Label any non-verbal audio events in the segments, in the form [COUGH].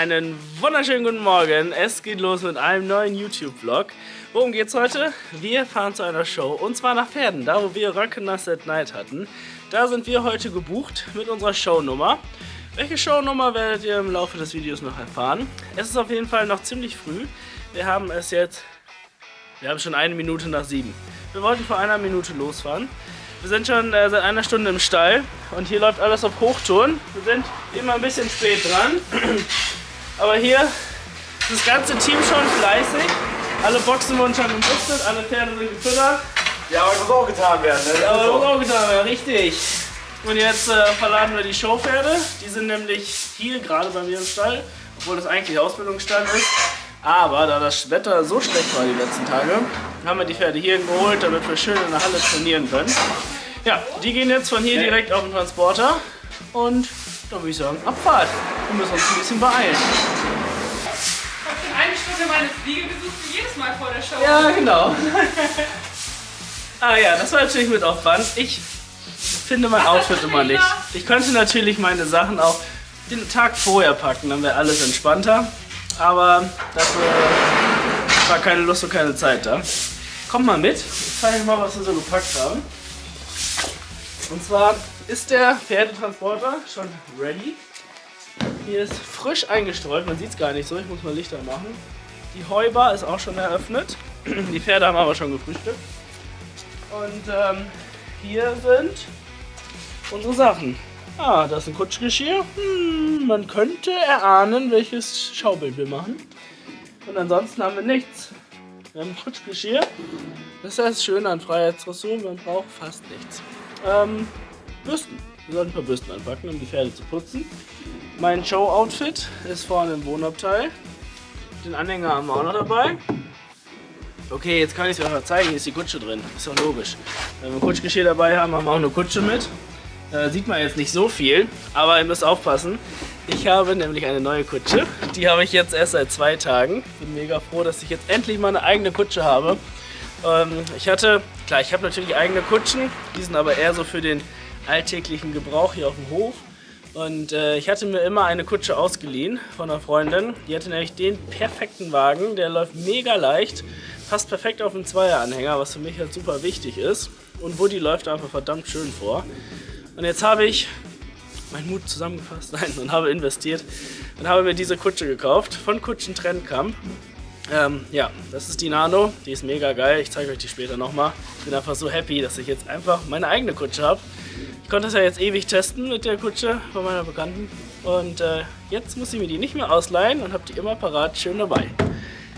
einen wunderschönen guten Morgen. Es geht los mit einem neuen YouTube-Vlog. Worum geht's heute? Wir fahren zu einer Show und zwar nach Pferden, da wo wir Rockin' at Night hatten. Da sind wir heute gebucht mit unserer Shownummer. Welche Shownummer werdet ihr im Laufe des Videos noch erfahren? Es ist auf jeden Fall noch ziemlich früh. Wir haben es jetzt, wir haben schon eine Minute nach sieben. Wir wollten vor einer Minute losfahren. Wir sind schon äh, seit einer Stunde im Stall und hier läuft alles auf Hochtouren. Wir sind immer ein bisschen spät dran, aber hier ist das ganze Team schon fleißig. Alle Boxen wurden schon gebüstet, alle Pferde sind gefüttert. Ja, aber das muss auch getan werden. Ne? Aber das muss auch getan werden, richtig. Und jetzt äh, verladen wir die Showpferde. Die sind nämlich hier gerade bei mir im Stall, obwohl das eigentlich Ausbildungsstand ist. Aber da das Wetter so schlecht war die letzten Tage, haben wir die Pferde hierhin geholt, damit wir schön in der Halle trainieren können. Ja, die gehen jetzt von hier direkt auf den Transporter und dann würde ich sagen, Abfahrt. Wir müssen uns ein bisschen beeilen. Ich habe schon eine Stunde meine Fliege besucht, wie jedes Mal vor der Show. Ja, genau. ah ja, das war natürlich mit Aufwand. Ich finde mein Outfit immer nicht. Ich könnte natürlich meine Sachen auch den Tag vorher packen, dann wäre alles entspannter. Aber dafür war keine Lust und keine Zeit da. Kommt mal mit, ich zeige euch mal, was wir so gepackt haben. Und zwar ist der Pferdetransporter schon ready. Hier ist frisch eingestreut, man sieht es gar nicht so, ich muss mal Lichter machen. Die Heubar ist auch schon eröffnet. Die Pferde haben aber schon gefrühstückt. Und ähm, hier sind unsere Sachen. Ah, das ist ein Kutschgeschirr. Hm, man könnte erahnen, welches Schaubild wir machen. Und ansonsten haben wir nichts. Wir haben Kutschgeschirr. Das ist schön an Freiheitsdressur. Man braucht fast nichts. Ähm, Bürsten. Wir sollten ein paar Bürsten anpacken, um die Pferde zu putzen. Mein Show-Outfit ist vorne im Wohnabteil. Den Anhänger haben wir auch noch dabei. Okay, jetzt kann ich es euch mal zeigen. Hier ist die Kutsche drin. Ist doch logisch. Wenn wir ein Kutschgeschirr dabei haben, haben wir auch eine Kutsche mit. Äh, sieht man jetzt nicht so viel, aber ihr müsst aufpassen. Ich habe nämlich eine neue Kutsche. Die habe ich jetzt erst seit zwei Tagen. Bin mega froh, dass ich jetzt endlich mal eine eigene Kutsche habe. Ähm, ich hatte, klar, ich habe natürlich eigene Kutschen. Die sind aber eher so für den alltäglichen Gebrauch hier auf dem Hof. Und äh, ich hatte mir immer eine Kutsche ausgeliehen von einer Freundin. Die hatte nämlich den perfekten Wagen. Der läuft mega leicht, passt perfekt auf den Zweieranhänger, was für mich halt super wichtig ist. Und Woody läuft einfach verdammt schön vor. Und jetzt habe ich meinen Mut zusammengefasst [LAUGHS] nein, und habe investiert und habe mir diese Kutsche gekauft von Kutschen Trendkamp. Ähm, ja, das ist die Nano, die ist mega geil. Ich zeige euch die später nochmal. Ich bin einfach so happy, dass ich jetzt einfach meine eigene Kutsche habe. Konnte das ja jetzt ewig testen mit der Kutsche von meiner Bekannten. Und äh, jetzt muss ich mir die nicht mehr ausleihen und habe die immer parat schön dabei.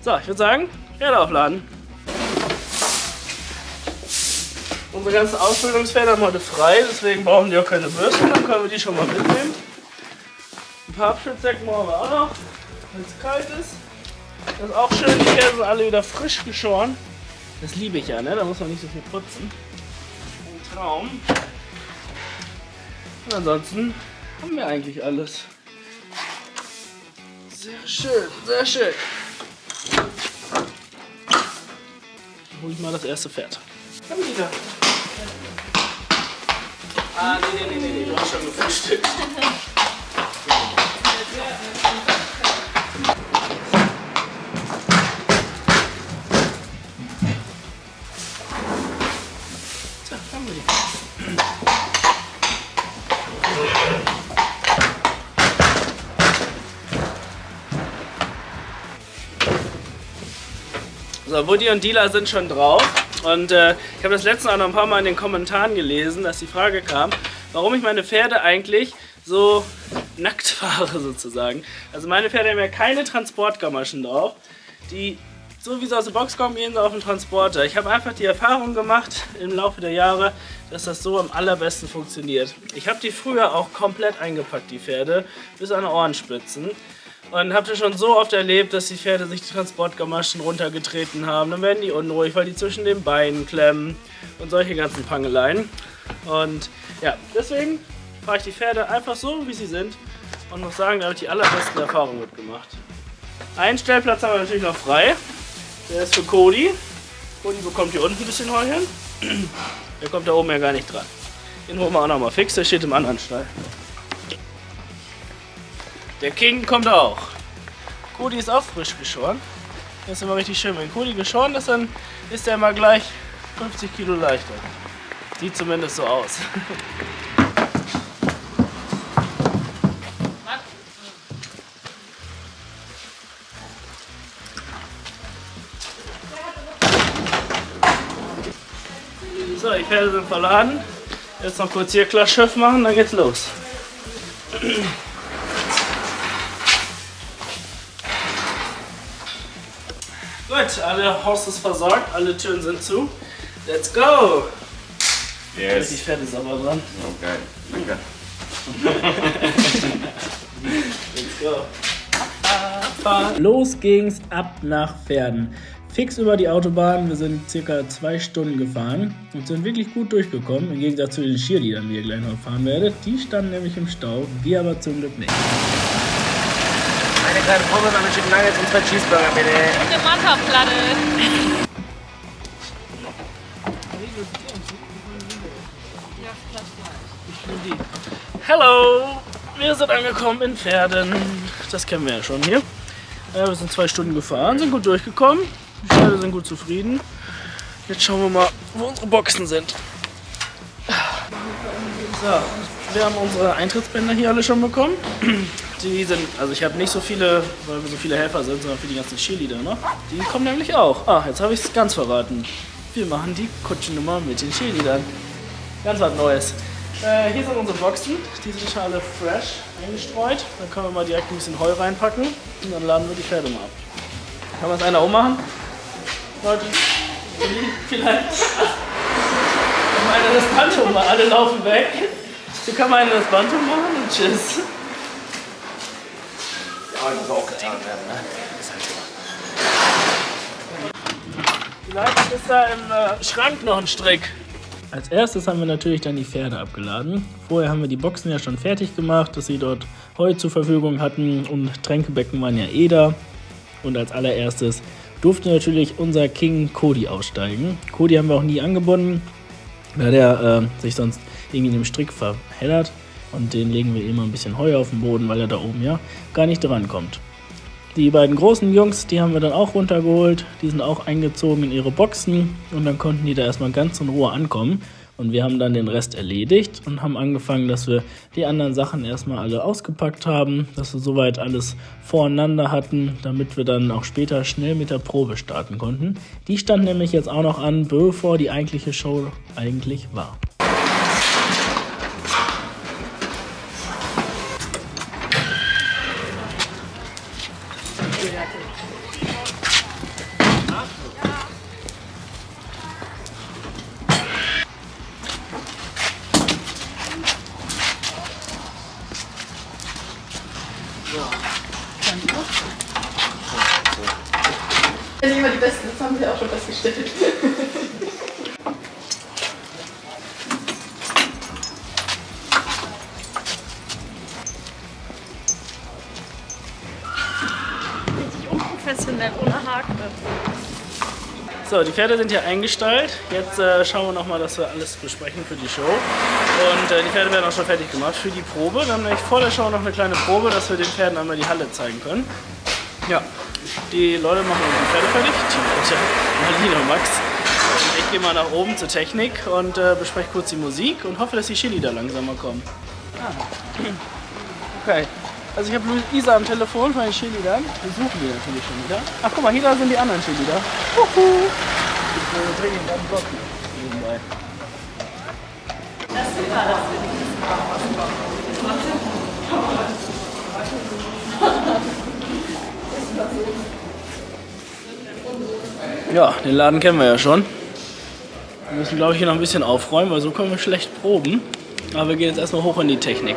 So, ich würde sagen, Erde aufladen. Unsere ganzen Ausbildungsfelder haben heute frei, deswegen brauchen die auch keine Bürsten, dann können wir die schon mal mitnehmen. Ein paar Abschnittsäcken brauchen wir auch noch, wenn es kalt ist. Das ist auch schön, die Pferde sind alle wieder frisch geschoren. Das liebe ich ja, ne? da muss man nicht so viel putzen. Ein Traum. Und ansonsten haben wir eigentlich alles. Sehr schön, sehr schön. Dann hole ich mal das erste Pferd. Komm wieder. Ah, nee, nee, nee, nee, du hast schon gefrühstückt. So, Woody und Dealer sind schon drauf. Und äh, ich habe das letzte auch noch ein paar Mal in den Kommentaren gelesen, dass die Frage kam, warum ich meine Pferde eigentlich so nackt [LAUGHS] fahre sozusagen. Also meine Pferde haben ja keine Transportgamaschen drauf. Die, so wie sie aus der Box kommen, gehen sie auf den Transporter. Ich habe einfach die Erfahrung gemacht im Laufe der Jahre, dass das so am allerbesten funktioniert. Ich habe die früher auch komplett eingepackt, die Pferde, bis an Ohrenspitzen. Und habt ihr schon so oft erlebt, dass die Pferde sich die Transportgamaschen runtergetreten haben. Dann werden die unruhig, weil die zwischen den Beinen klemmen und solche ganzen Pangeleien. Und ja, deswegen fahre ich die Pferde einfach so, wie sie sind. Und muss sagen, da habe ich die allerbesten Erfahrungen mitgemacht. Einen Stellplatz haben wir natürlich noch frei. Der ist für Cody. Cody bekommt hier unten ein bisschen Heu hin. [CLEARS THROAT] Der kommt da oben ja gar nicht dran. Den holen wir auch noch mal fix, der steht im anderen Stall. Der King kommt auch. Cody ist auch frisch geschoren. Das ist immer richtig schön. Wenn Cody geschoren ist, dann ist er immer gleich 50 Kilo leichter. Sieht zumindest so aus. [LAUGHS] So, die Pferde sind verladen. Jetzt noch kurz hier Klarschiff machen, dann geht's los. [CLEARS THROAT] Gut, alle Horses versorgt, alle Türen sind zu. Let's go! Yes. Die Pferde sauber dran. Okay, danke. [LAUGHS] Let's go. Los ging's ab nach Pferden. Fix über die Autobahn, wir sind circa zwei Stunden gefahren und sind wirklich gut durchgekommen, im Gegensatz zu den Cheerleadern, die ihr gleich noch fahren werdet. Die standen nämlich im Stau, wir aber zum Glück nicht. Eine kleine Pommes, eine Chicken Nuggets und zwei Cheeseburger, bitte. Und eine Matterplatte. Hello! Wir sind angekommen in Pferden. Das kennen wir ja schon hier. Ja, wir sind zwei Stunden gefahren, sind gut durchgekommen. Die Pferde sind gut zufrieden. Jetzt schauen wir mal, wo unsere Boxen sind. So, wir haben unsere Eintrittsbänder hier alle schon bekommen. Die sind, also ich habe nicht so viele, weil wir so viele Helfer sind, sondern für die ganzen Cheerleader noch. Die kommen nämlich auch. Ah, jetzt habe ich es ganz verraten. Wir machen die Kutschennummer mit den Cheerleadern. Ganz was Neues. Äh, hier sind unsere Boxen. Die sind schon alle fresh eingestreut. Dann können wir mal direkt ein bisschen Heu reinpacken und dann laden wir die Pferde mal ab. Kann man es einer ummachen? Leute, vielleicht. Man einer das Band ummachen? Alle laufen weg. So kann man das Band ummachen und tschüss. Das muss auch getan werden, ne? Vielleicht ist da im äh, Schrank noch ein Strick. Als erstes haben wir natürlich dann die Pferde abgeladen. Vorher haben wir die Boxen ja schon fertig gemacht, dass sie dort Heu zur Verfügung hatten und Tränkebecken waren ja eh da. Und als allererstes durfte natürlich unser King Cody aussteigen. Cody haben wir auch nie angebunden, da der äh, sich sonst irgendwie in dem Strick verheddert. Und den legen wir immer ein bisschen Heu auf den Boden, weil er da oben ja gar nicht drankommt. Die beiden großen Jungs, die haben wir dann auch runtergeholt. Die sind auch eingezogen in ihre Boxen und dann konnten die da erstmal ganz in Ruhe ankommen. Und wir haben dann den Rest erledigt und haben angefangen, dass wir die anderen Sachen erstmal alle ausgepackt haben, dass wir soweit alles voreinander hatten, damit wir dann auch später schnell mit der Probe starten konnten. Die stand nämlich jetzt auch noch an, bevor die eigentliche Show eigentlich war. So, die Pferde sind hier eingestallt. Jetzt äh, schauen wir nochmal, dass wir alles besprechen für die Show. Und äh, die Pferde werden auch schon fertig gemacht für die Probe. Wir haben nämlich vor der Show noch eine kleine Probe, dass wir den Pferden einmal die Halle zeigen können. Ja, die Leute machen die Pferde fertig. Die Leute, Marlene und Max. Und ich gehe mal nach oben zur Technik und äh, bespreche kurz die Musik und hoffe, dass die Chili da langsamer kommen. Ah. Okay. Also ich habe Luisa am Telefon von den Cheerleadern. Wir suchen die natürlich schon wieder. Ach guck mal, hier da sind die anderen Cheerleader. Huhu. Wir bringen den ganzen Block nebenbei. Ja, den Laden kennen wir ja schon. Wir müssen, glaube ich, hier noch ein bisschen aufräumen, weil so können wir schlecht proben. Aber wir gehen jetzt erstmal hoch in die Technik.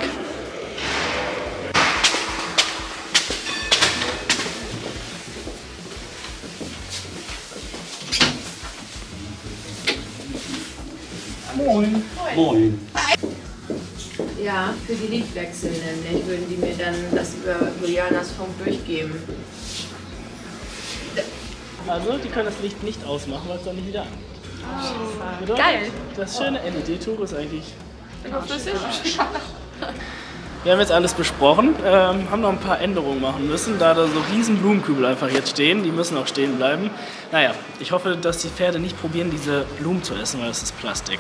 Ja, für die Lichtwechsel nämlich würden die mir dann das über Julianas Funk durchgeben. Also, die können das Licht nicht ausmachen, weil es dann nicht wieder an. Bedeutet, Geil. Das schöne LED-Tuch ist eigentlich. Überflüssig? [LAUGHS] Wir haben jetzt alles besprochen, ähm, haben noch ein paar Änderungen machen müssen, da da so riesen Blumenkübel einfach jetzt stehen. Die müssen auch stehen bleiben. Naja, ich hoffe, dass die Pferde nicht probieren, diese Blumen zu essen, weil das ist Plastik.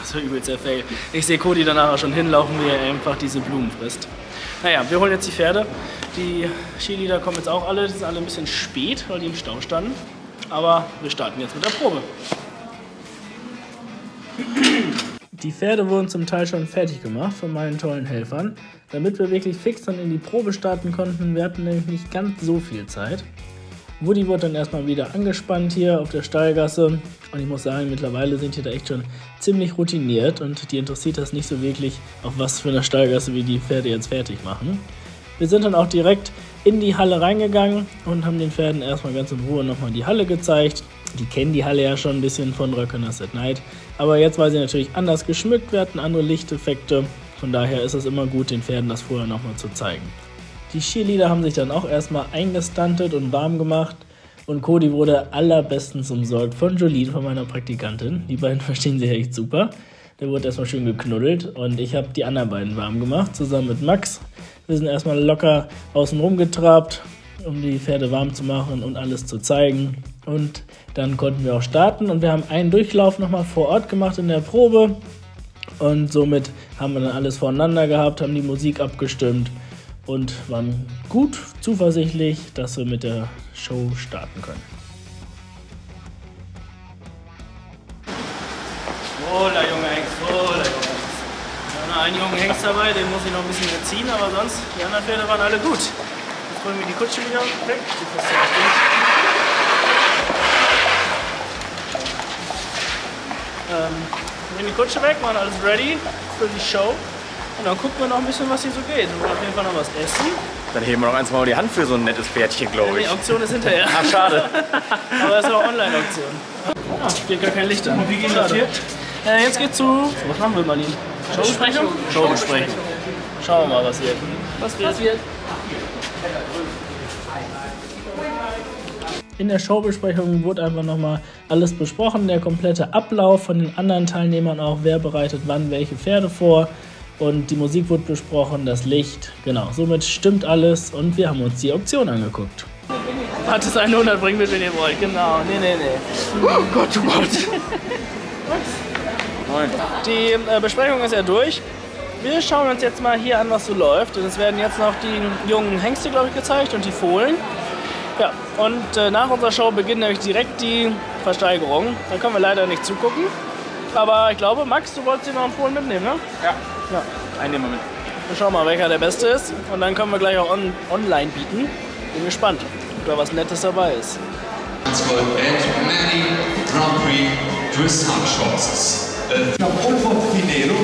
Das wäre übelst der Fail. Ich sehe Cody danach auch schon hinlaufen, wie er einfach diese Blumen frisst. Naja, wir holen jetzt die Pferde. Die Cheerleader kommen jetzt auch alle. Die sind alle ein bisschen spät, weil die im Stau standen. Aber wir starten jetzt mit der Probe. Die Pferde wurden zum Teil schon fertig gemacht von meinen tollen Helfern, damit wir wirklich fix dann in die Probe starten konnten. Wir hatten nämlich nicht ganz so viel Zeit. Woody wurde dann erstmal wieder angespannt hier auf der Stallgasse und ich muss sagen, mittlerweile sind die da echt schon ziemlich routiniert und die interessiert das nicht so wirklich, auf was für eine Stallgasse wir die Pferde jetzt fertig machen. Wir sind dann auch direkt in die Halle reingegangen und haben den Pferden erstmal ganz in Ruhe nochmal die Halle gezeigt. Die kennen die Halle ja schon ein bisschen von Röckeners at Night. Aber jetzt war sie natürlich anders geschmückt, hatten andere Lichteffekte. Von daher ist es immer gut, den Pferden das vorher nochmal zu zeigen. Die Cheerleader haben sich dann auch erstmal eingestuntet und warm gemacht. Und Cody wurde allerbestens umsorgt von Jolene, von meiner Praktikantin. Die beiden [LAUGHS] verstehen sich echt super. Der wurde erstmal schön geknuddelt und ich habe die anderen beiden warm gemacht, zusammen mit Max. Wir sind erstmal locker außen rum getrabt, um die Pferde warm zu machen und alles zu zeigen. Und dann konnten wir auch starten und wir haben einen Durchlauf nochmal vor Ort gemacht in der Probe. Und somit haben wir dann alles voneinander gehabt, haben die Musik abgestimmt und waren gut zuversichtlich, dass wir mit der Show starten können. Wohler, junge Hengst, wohler, junge Hengst. Wir haben noch einen jungen Hengst dabei, den muss ich noch ein bisschen erziehen, aber sonst, die anderen Pferde waren alle gut. Jetzt holen wir die Kutsche wieder weg. Die Ähm, nehmen die Kutsche weg, machen alles ready für die Show. Und dann gucken wir noch ein bisschen, was hier so geht. Wir wollen auf jeden Fall noch was essen. Dann heben wir noch eins mal die Hand für so ein nettes Pferdchen, glaube Die ich. Auktion ist hinterher. Ach, [LAUGHS] schade. [LAUGHS] Aber das ist auch Online-Auktion. Ja, steht gar kein Licht an. Und wie geht das hier? Äh, jetzt geht's zu. Was machen wir, Marlene? Showbesprechung? Showbesprechung. Schauen wir mal, was wird. Was wird? Was wird? In der Showbesprechung wurde einfach nochmal alles besprochen, der komplette Ablauf von den anderen Teilnehmern auch, wer bereitet wann welche Pferde vor. Und die Musik wurde besprochen, das Licht, genau. Somit stimmt alles und wir haben uns die Auktion angeguckt. Hat es 100, bringt mit, wenn ihr wollt. Genau, nee, nee, nee. Oh Gott, oh Gott. [LAUGHS] Die äh, Besprechung ist ja durch. Wir schauen uns jetzt mal hier an, was so läuft. Und es werden jetzt noch die jungen Hengste, glaube ich, gezeigt und die Fohlen. Ja, und äh, nach unserer Show beginnt nämlich direkt die Versteigerung. Da können wir leider nicht zugucken. Aber ich glaube, Max, du wolltest dir noch einen Fohlen mitnehmen, ne? Ja. Ja. Einen nehmen wir mit. Wir schauen mal, welcher der Beste ist. Und dann können wir gleich auch on online bieten. Bin gespannt, ob da was Nettes dabei ist. Transport and many Grand Prix Dressage Horses. Volvo Finero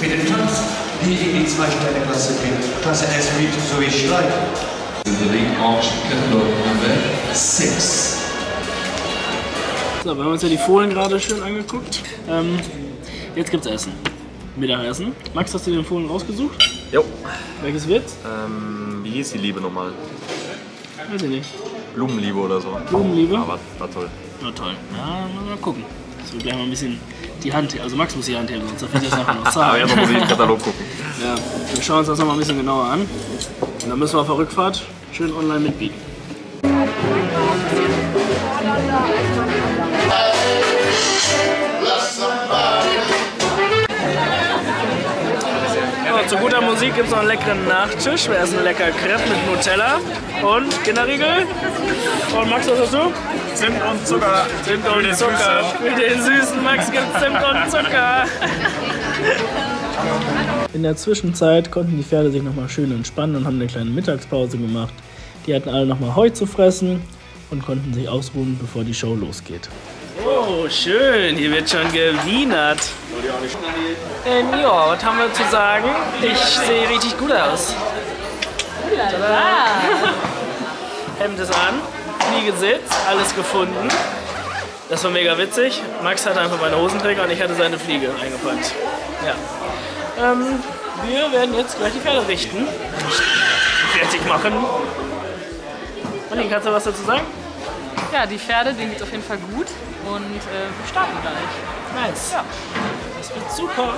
für den Tanz, die in die Zwei-Sterne-Klasse geht. Klasse S mit sowie Schleit. The lead auction catalog number 6. So, wir haben uns ja die Fohlen gerade schön angeguckt. Ähm, jetzt gibt's Essen. Mittagessen. Max, hast du den Fohlen rausgesucht? Jo. Welches wird's? Ähm, wie hieß die Liebe nochmal? Weiß ich nicht. Blumenliebe oder so. Blumenliebe? Aber war toll. Na toll. Ja, mal, gucken. So gleich mal ein bisschen die Hand heben. Also Max muss die Hand heben, sonst darf ich das nachher noch [LAUGHS] Aber zahlen. erstmal muss ich den Katalog gucken. Ja, wir schauen uns das nochmal ein bisschen genauer an. Und dann müssen wir auf der Rückfahrt schön online mitbieten. Ja, zu guter Musik gibt es noch einen leckeren Nachtisch. Wir essen lecker Crepe mit Nutella und Kinderriegel. Und Max, was hast du? Zimt und Zucker. Zimt und Zucker. Für den süßen Max gibt es Zimt und Zucker. In der Zwischenzeit konnten die Pferde sich nochmal schön entspannen und haben eine kleine Mittagspause gemacht. Die hatten alle nochmal Heu zu fressen und konnten sich ausruhen, bevor die Show losgeht. Oh, schön. Hier wird schon gewienert. Ähm, ja, was haben wir zu sagen? Ich sehe richtig gut aus. Hemd ist an, Fliege sitzt, alles gefunden. Das war mega witzig. Max hatte einfach meine Hosenträger und ich hatte seine Fliege eingepackt. Ja. Ähm, wir werden jetzt gleich die Pferde richten. Fertig machen. Marlene, kannst du was dazu sagen? Ja, die Pferde, denen geht's auf jeden Fall gut und äh, wir starten gleich. Nice. Ja. Das wird super.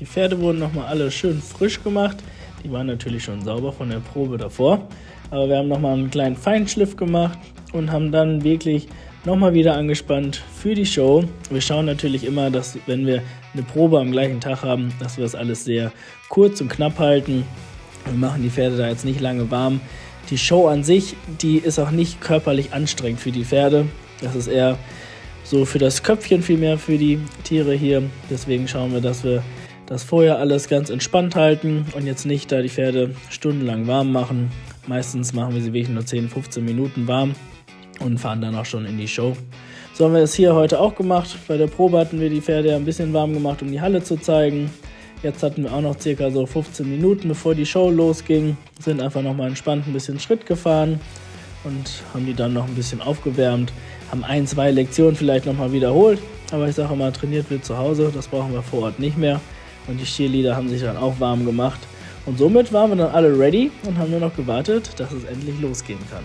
Die Pferde wurden nochmal alle schön frisch gemacht. Die waren natürlich schon sauber von der Probe davor. Aber wir haben nochmal einen kleinen Feinschliff gemacht und haben dann wirklich nochmal wieder angespannt für die Show. Wir schauen natürlich immer, dass wenn wir eine Probe am gleichen Tag haben, dass wir das alles sehr kurz und knapp halten. Wir machen die Pferde da jetzt nicht lange warm. Die Show an sich, die ist auch nicht körperlich anstrengend für die Pferde. Das ist eher so für das Köpfchen vielmehr für die Tiere hier. Deswegen schauen wir, dass wir das vorher alles ganz entspannt halten und jetzt nicht da die Pferde stundenlang warm machen. Meistens machen wir sie wirklich nur 10, 15 Minuten warm und fahren dann auch schon in die Show. So haben wir es hier heute auch gemacht. Bei der Probe hatten wir die Pferde ein bisschen warm gemacht, um die Halle zu zeigen. Jetzt hatten wir auch noch circa so 15 Minuten, bevor die Show losging. Sind einfach nochmal entspannt ein bisschen Schritt gefahren und haben die dann noch ein bisschen aufgewärmt. Haben ein, zwei Lektionen vielleicht nochmal wiederholt. Aber ich sage immer, trainiert wird zu Hause. Das brauchen wir vor Ort nicht mehr. Und die Cheerleader haben sich dann auch warm gemacht. Und somit waren wir dann alle ready und haben nur noch gewartet, dass es endlich losgehen kann.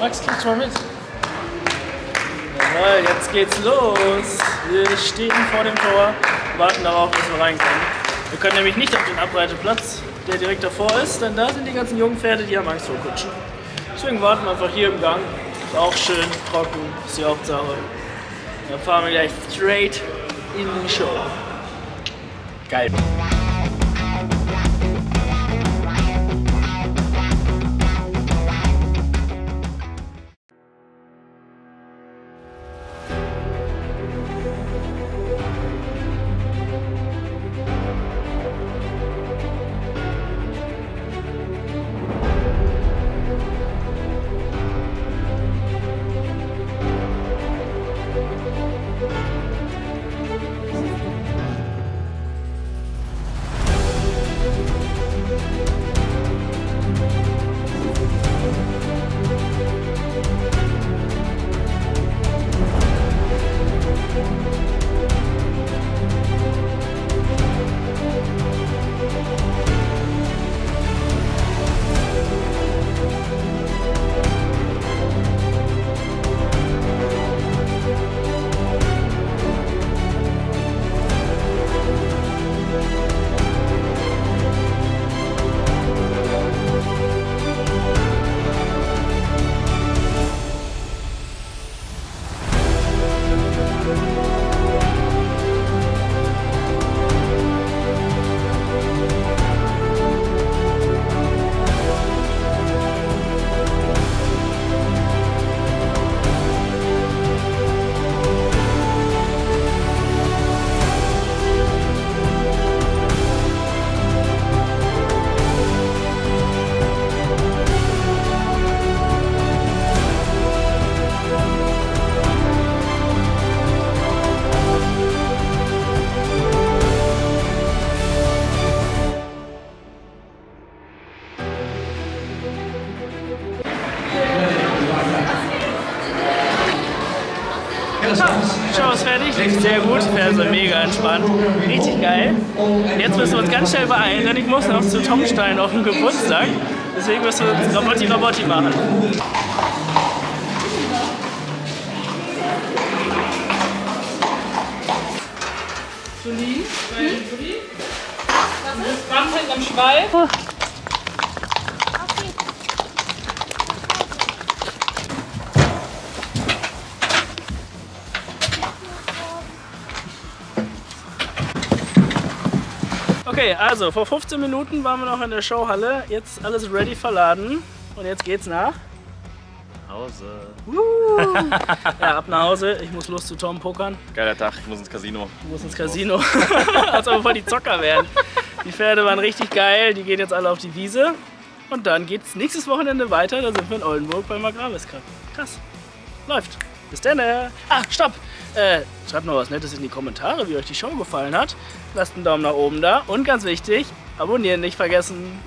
Max, klatsch mal mit. Jawohl, jetzt geht's los. Wir stehen vor dem Tor, warten darauf, dass wir reinkommen. Wir können nämlich nicht auf den Abreiteplatz, der direkt davor ist, denn da sind die ganzen jungen Pferde, die haben Angst vor Kutschen. Deswegen warten wir einfach hier im Gang. Ist auch schön, trocken, ist die Hauptsache. Dann fahren wir gleich straight in die Show. Geil. Show ist fertig, lief sehr gut, Pferde sind mega entspannt, richtig geil. Jetzt müssen wir uns ganz schnell beeilen, denn ich muss noch zu Tomstein auf den Geburtstag. Deswegen müssen wir uns Rabotti Rabotti machen. Jolien, weil Jolien. Das ist ganz hinten im Schweif. Okay, also vor 15 Minuten waren wir noch in der Showhalle. Jetzt alles ready verladen. Und jetzt geht's nach. Hause. Uh. [LAUGHS] ja, ab nach Hause. Ich muss los zu Tom pokern. Geiler Tag, ich muss ins Casino. Ich muss ins Casino. [LAUGHS] Als ob wir die Zocker wären. Die Pferde waren richtig geil. Die gehen jetzt alle auf die Wiese. Und dann geht's nächstes Wochenende weiter. Da sind wir in Oldenburg beim Agraris Cup. Krass. Läuft. Bis dann. Ah, stopp. Äh, schreibt noch was Nettes in die Kommentare, wie euch die Show gefallen hat. Lasst einen Daumen nach oben da. Und ganz wichtig, abonnieren nicht vergessen.